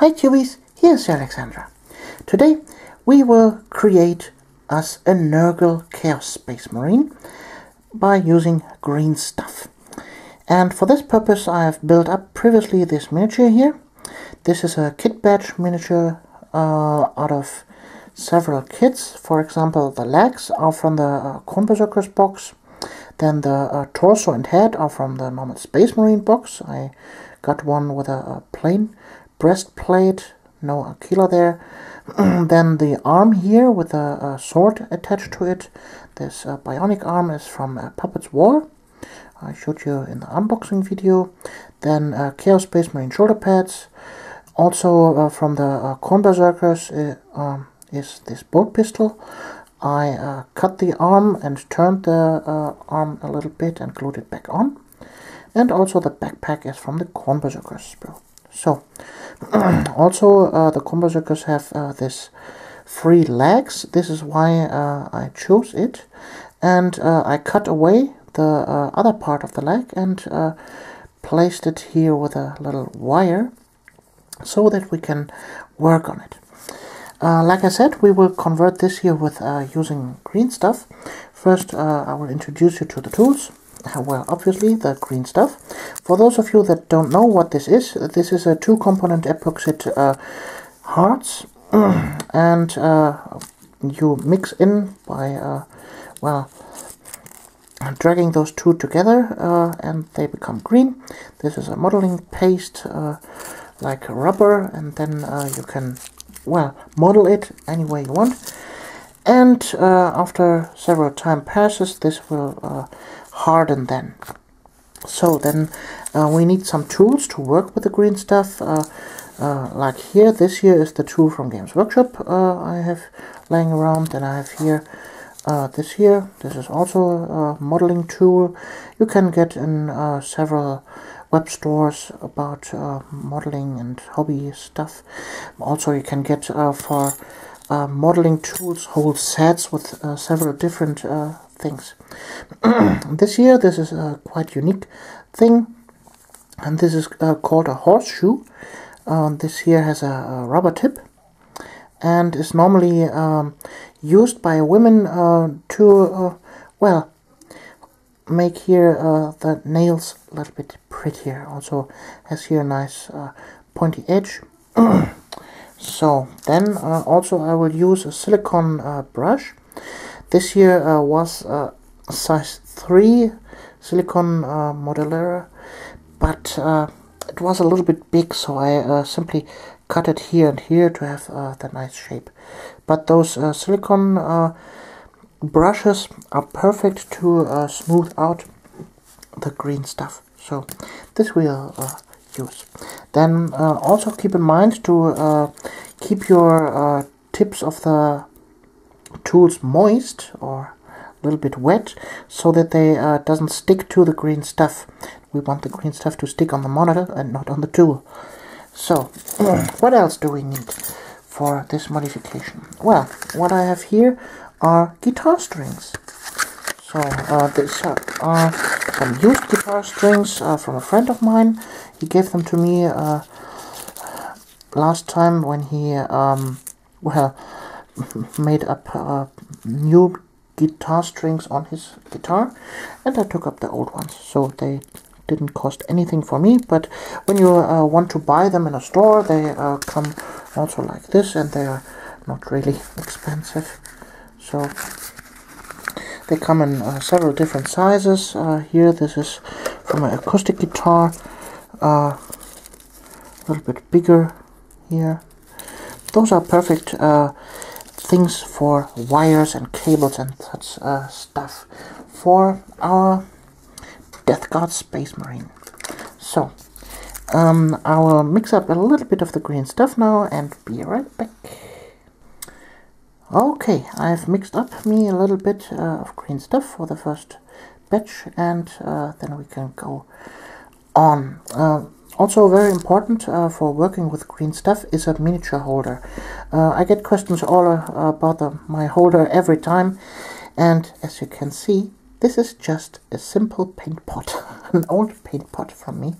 Hi Tubies, here's Alexandra. Today we will create us a Nurgle Chaos Space Marine by using green stuff. And for this purpose I have built up previously this miniature here. This is a kitbash miniature uh, out of several kits. For example, the legs are from the uh, Berserkers box. Then the uh, torso and head are from the normal Space Marine box. I got one with a, a plain breastplate, no Aquila there. then the arm here with a, a, sword attached to it. This uh, bionic arm is from uh, Puppets War. I showed you in the unboxing video. Then uh, Chaos Space Marine shoulder pads. Also uh, from the uh, Berserkers uh, um, is this bolt pistol. I uh, cut the arm and turned the arm a little bit and glued it back on. And also the backpack is from the Khorne Berserkers So, also uh, the Berserkers have uh, this free legs. This is why uh, I chose it. And uh, I cut away the other part of the leg and placed it here with a little wire so that we can work on it. Uh, like I said, we will convert this here with uh, using green stuff. First, uh, I will introduce you to the tools. Uh, well, obviously, the green stuff. For those of you that don't know what this is, this is a two-component epoxide uh, hearts, and uh, you mix in by, well, dragging those two together, and they become green. This is a modeling paste, like rubber, and then you can well, model it any way you want. And uh, after several time passes, this will uh, harden then. So then uh, we need some tools to work with the green stuff. Uh, uh, like here, this here is the tool from Games Workshop uh, I have laying around. And I have here this here. This is also a modeling tool. You can get in several web stores about uh, modeling and hobby stuff. Also, you can get uh, for uh, modeling tools whole sets with uh, several different uh, things. this year, this is a quite unique thing, and this is uh, called a horseshoe. this here has a, a, rubber tip and is normally um, used by women to, well, make here uh, the nails a little bit prettier also has here a nice uh, pointy edge so then uh, also I will use a silicone uh, brush this here uh, was uh, size 3 silicone modeler but it was a little bit big so I simply cut it here and here to have the nice shape. But those silicone brushes are perfect to uh, smooth out the green stuff. So this we'll uh, use. Then uh, also keep in mind to uh, keep your uh, tips of the tools moist or a little bit wet so that they uh, doesn't stick to the green stuff we want the green stuff to stick on the monitor and not on the tool so what else do we need for this modification well what I have here are guitar strings. So uh, these are some used guitar strings uh, from a friend of mine. He gave them to me uh, last time when he um, well made up uh, new guitar strings on his guitar, and I took up the old ones. So they didn't cost anything for me. But when you uh, want to buy them in a store, they uh, come also like this, and they are not really expensive so they come in uh, several different sizes uh, here this is from an acoustic guitar uh, a little bit bigger here those are perfect uh, things for wires and cables and such uh, stuff for our Death Guard Space Marine so um, I will mix up a little bit of the green stuff now and be right back Okay, I've mixed up me a little bit uh, of green stuff for the first batch and uh, then we can go on. Uh, also very important uh, for working with green stuff is a miniature holder. Uh, I get questions all uh, about the, my holder every time and as you can see this is just a simple paint pot, an old paint pot from me.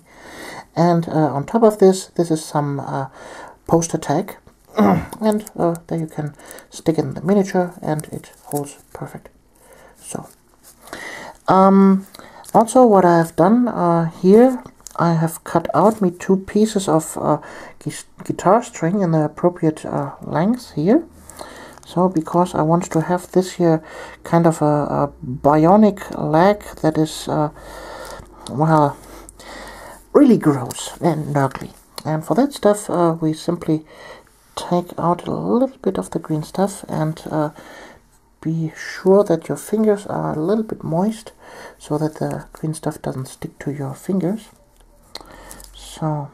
And on top of this, this is some poster tack and uh, there you can stick in the miniature and it holds perfect so um, also what I have done uh, here I have cut out me two pieces of uh, guitar string in the appropriate uh, length here. So because I want to have this here kind of a, a bionic leg that is uh, well really gross and ugly. And for that stuff uh, we simply take out a little bit of the green stuff and uh, be sure that your fingers are a little bit moist so that the green stuff doesn't stick to your fingers so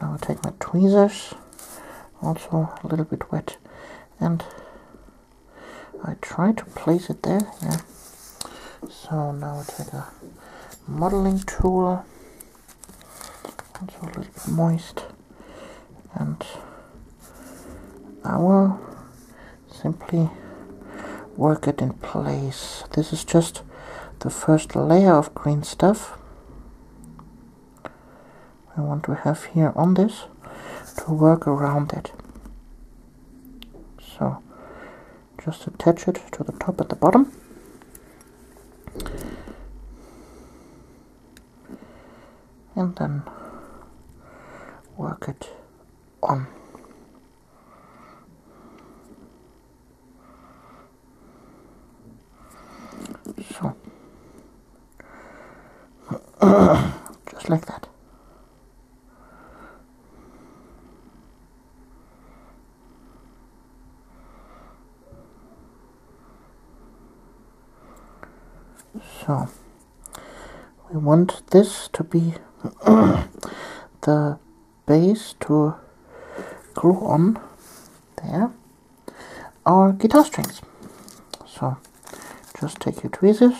now I take my tweezers also a little bit wet and I try to place it there yeah. So now I take a modeling tool also a little bit moist and I will simply work it in place. This is just the first layer of green stuff I want to have here on this to work around it. So just attach it to the top and the bottom. And then work it on. So just like that so we want this to be the base to glue on there. Our guitar strings. So just take your tweezers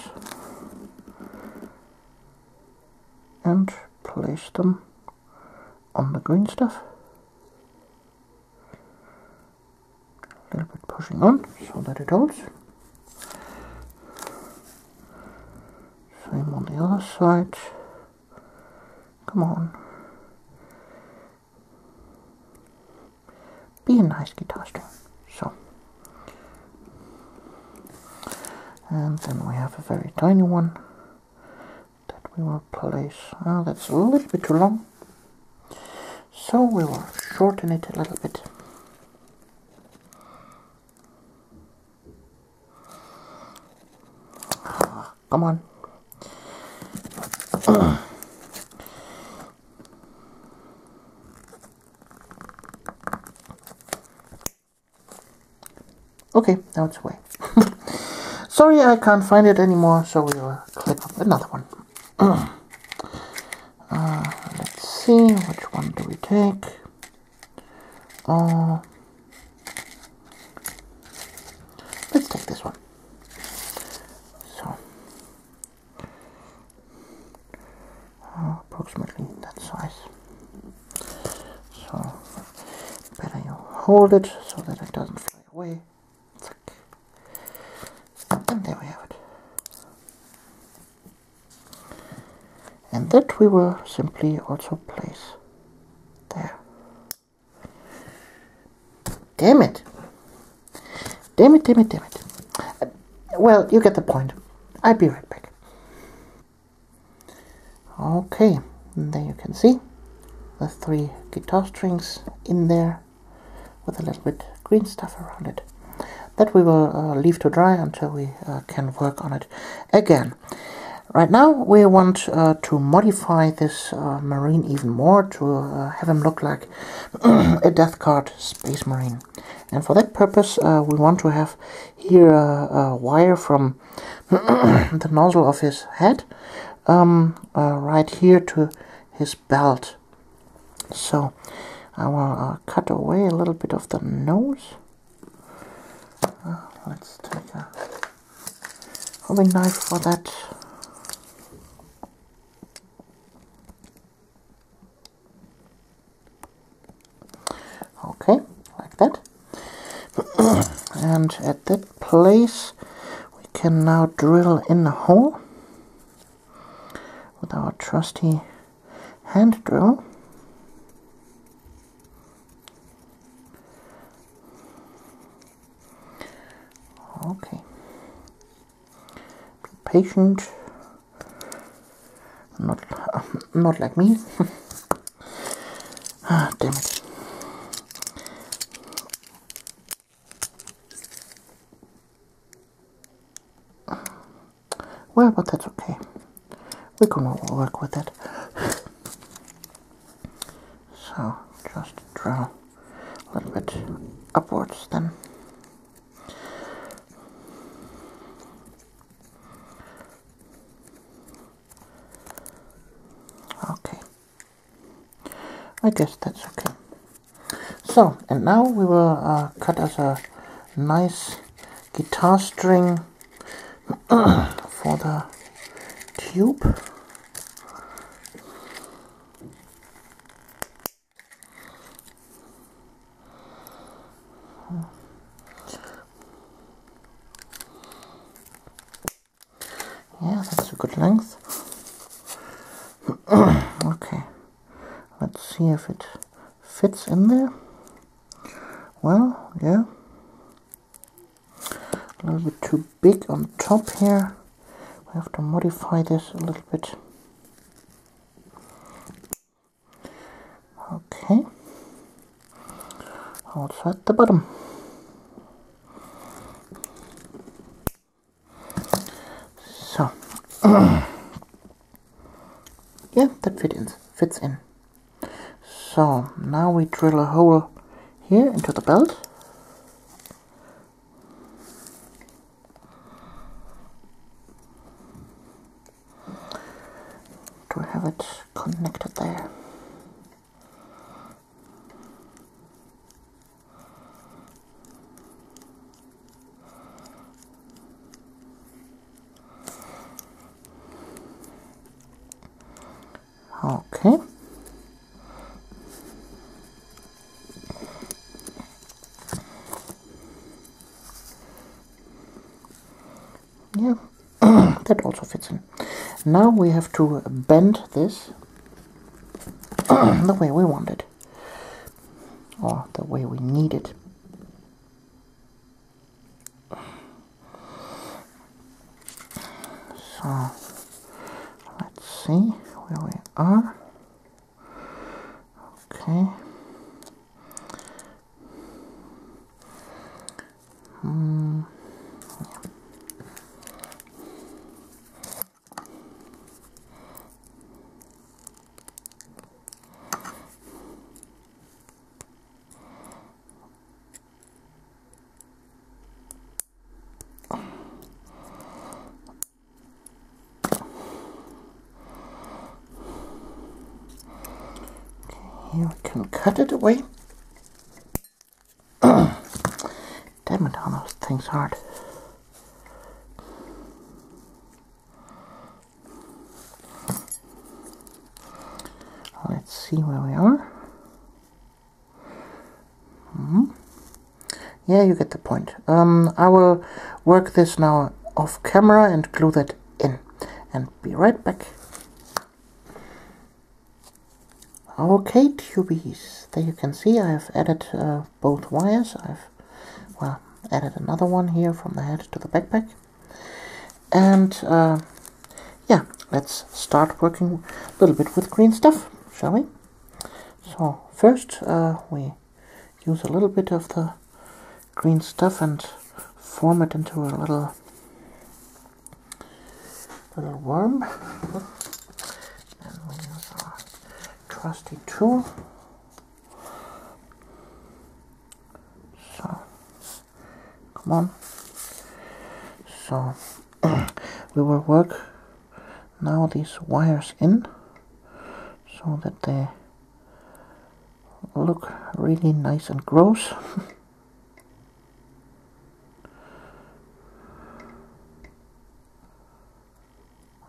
and place them on the green stuff. A little bit pushing on so that it holds side come on. Be a nice guitar string. So and then we have a very tiny one that we will place. Oh that's a little bit too long. So we will shorten it a little bit. Ah, come on okay now it's away. Sorry I can't find it anymore so we will click on another one. Uh, let's see which one do we take? Uh, let's take this one so uh, approximately that size so better you hold it so that it doesn't fly away. And there we have it. And that we will simply also place there. Damn it. Damn it damn it damn it. Uh, well you get the point. I'll be right back. Okay. And there you can see the three guitar strings in there with a little bit green stuff around it that we will uh, leave to dry until we uh, can work on it again. Right now we want uh, to modify this uh, marine even more to uh, have him look like a Death Guard Space Marine. And for that purpose uh, we want to have here a, a wire from the nozzle of his head um, right here to his belt. So I will cut away a little bit of the nose uh, let's take a hobby knife for that. Okay, like that. and at that place we can now drill in a hole with our trusty hand drill. Okay. Be patient. Not, uh, not like me. ah, damn it. Well, but that's okay. We can work with it. So, just draw a little bit upwards then. Okay. I guess that's okay. So, and now we will uh, cut us a nice guitar string for the tube. Yeah, that's a good length. okay, let's see if it fits in there. Well, yeah. A little bit too big on top here. We have to modify this a little bit. Okay. Also at the bottom. So, yeah, that fit in, fits in. So now we drill a hole here into the belt. To have it connected there. Okay. Yeah, that also fits in. Now we have to bend this the way we want it, or the way we need it. So let's see where we are. Okay. Hmm. Here we can cut it away. Damn it, how those things hard. Let's see where we are. Hmm. Yeah, you get the point. Um, I will work this now off camera and glue that in. And be right back. Okay, tubies. There you can see I have added uh, both wires. I've, well, added another one here from the head to the backpack. And, uh, yeah, let's start working a little bit with green stuff, shall we? So, first uh, we use a little bit of the green stuff and form it into a little little worm. And we use our trusty tool. So, come on. So, we will work now these wires in so that they look really nice and gross.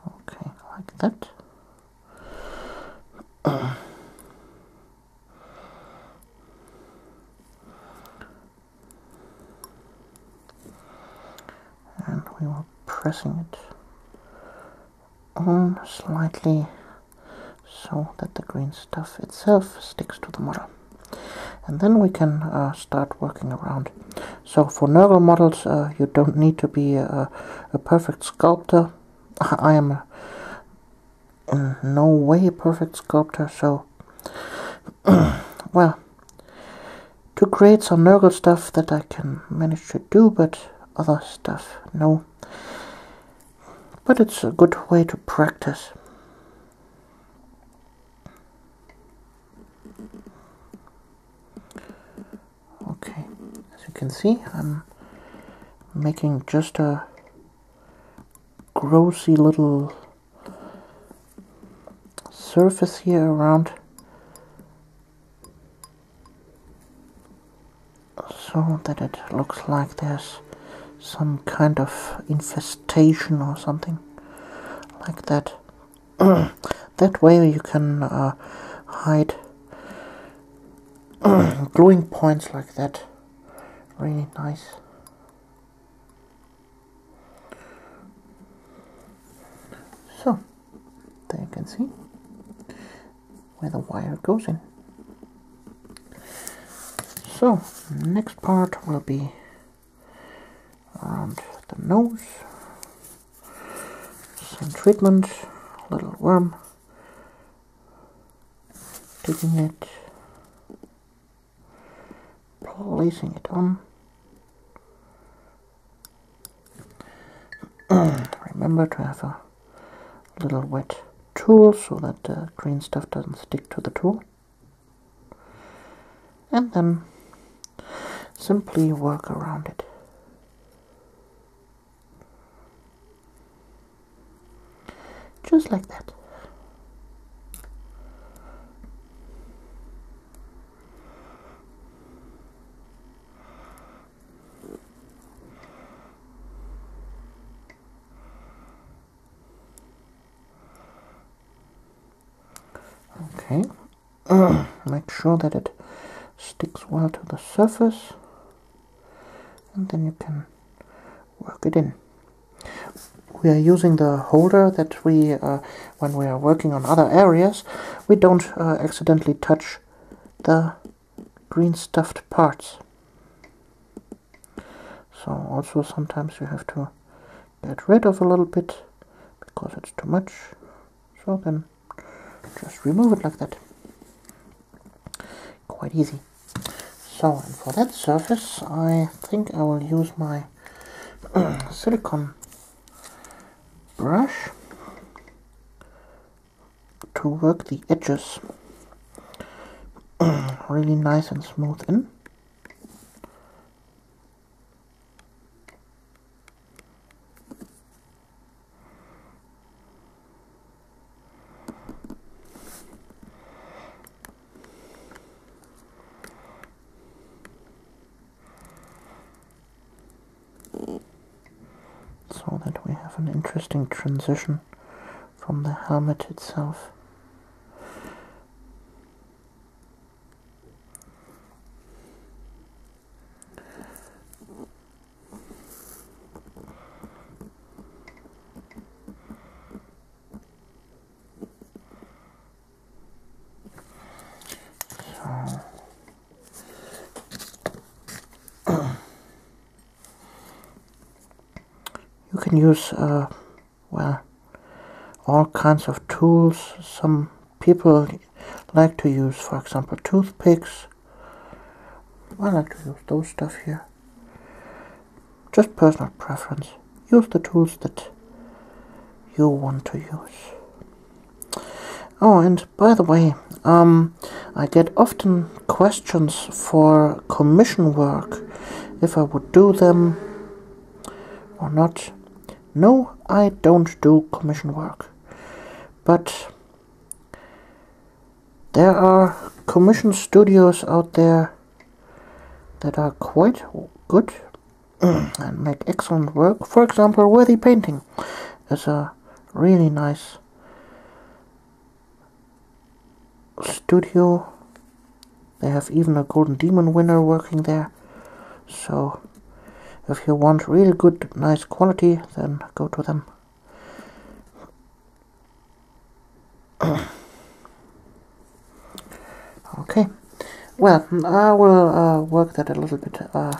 okay, like that. and we were pressing it on slightly so that the green stuff itself sticks to the model. and then we can uh, start working around. So for Nurgle models, uh, you don't need to be a, a perfect sculptor. I am in no way a perfect sculptor, so well, to create some Nurgle stuff that I can manage to do, but other stuff, no. But it's a good way to practice. Okay, as you can see, I'm making just a grossy little surface here around so that it looks like there's some kind of infestation or something like that. that way you can uh, hide gluing points like that. Really nice. So, there you can see where the wire goes in. So, next part will be around the nose. Some treatment, little worm, taking it, placing it on. Remember to have a little wet tool so that the green stuff doesn't stick to the tool. And then simply work around it. Just like that. Okay, make sure that it sticks well to the surface and then you can work it in. We are using the holder that we, uh, when we are working on other areas, we don't uh, accidentally touch the green stuffed parts. So also sometimes you have to get rid of a little bit because it's too much. So then just remove it like that. Quite easy. So, and for that surface, I think I will use my silicone brush to work the edges really nice and smooth in. so that we have an interesting transition from the helmet itself. you use uh, well all kinds of tools. Some people like to use for example toothpicks. I like to use those stuff here? Just personal preference. Use the tools that you want to use. Oh and by the way um, I get often questions for commission work if I would do them or not no, I don't do commission work. But there are commission studios out there that are quite good and make excellent work. For example, Worthy Painting is a really nice studio. They have even a Golden Demon winner working there. So if you want really good nice quality then go to them okay well, I will uh, work that a little bit uh,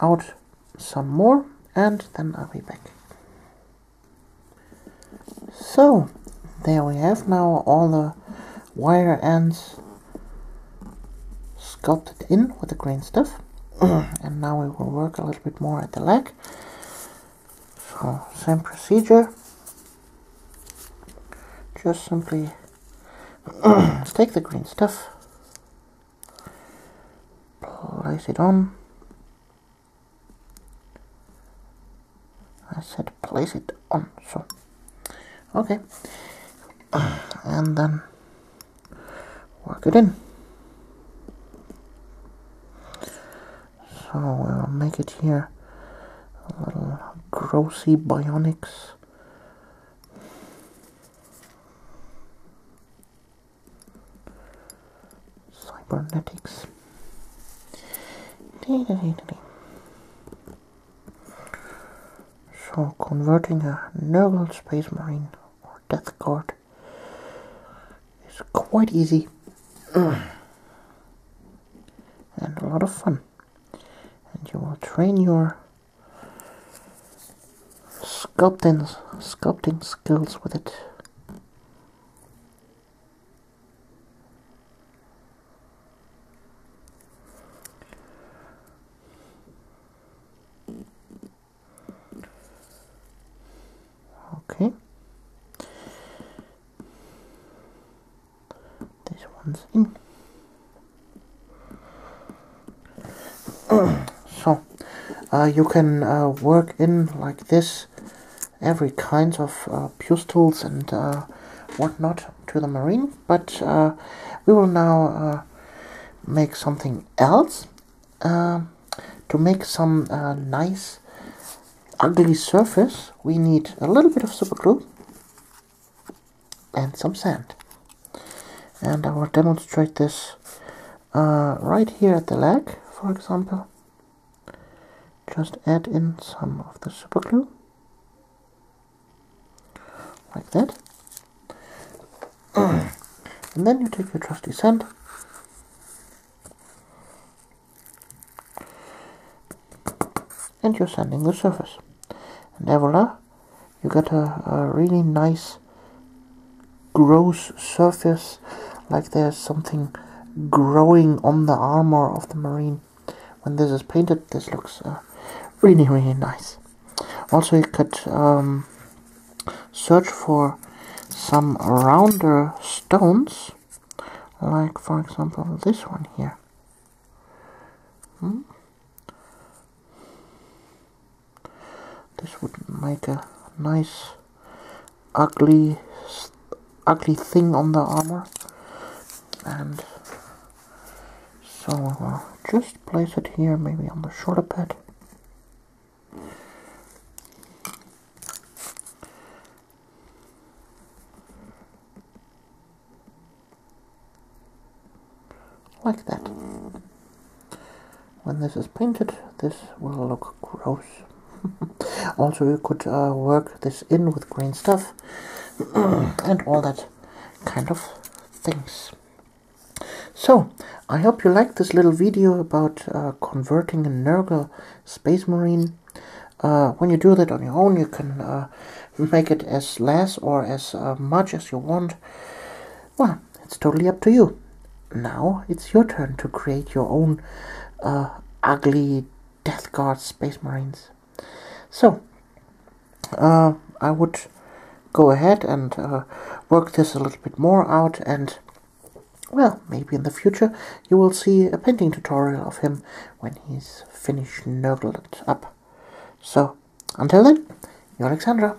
out some more and then I'll be back. So, there we have now all the wire ends sculpted in with the green stuff. and now we will work a little bit more at the leg. So, same procedure. Just simply take the green stuff, place it on. I said place it on, so okay, and then work it in. So we'll make it here a little grossy bionics. cybernetics. So converting a Nurgle Space Marine or Death Guard is quite easy and a lot of fun. And you will train your sculpting sculpting skills with it. Okay. This one's in. so, uh, you can uh, work in like this every kind of uh, pustules and uh, whatnot to the marine, but uh, we will now uh, make something else uh, to make some uh, nice ugly surface we need a little bit of super glue and some sand. And I will demonstrate this uh, right here at the leg for example just add in some of the super glue. Like that. And then you take your trusty sand and you're sanding the surface. And voila you get a, a really nice gross surface. Like there's something growing on the armor of the marine. When this is painted this looks uh, really really nice. Also you could um, search for some rounder stones like for example this one here. Hmm? this would make a nice ugly ugly thing on the armor. And so we'll just place it here maybe on the shoulder pad like that. When this is painted this will look gross. Also you could uh, work this in with green stuff and all that kind of things. So I hope you liked this little video about uh, converting a Nurgle Space Marine uh, when you do that on your own you can uh, make it as less or as uh, much as you want. Well it's totally up to you. Now it's your turn to create your own uh, ugly Death Guard Space Marines. So, uh, I would go ahead and work this a little bit more out and well, maybe in the future you will see a painting tutorial of him when he's finished nurgled up. So, until then, you're Alexandra.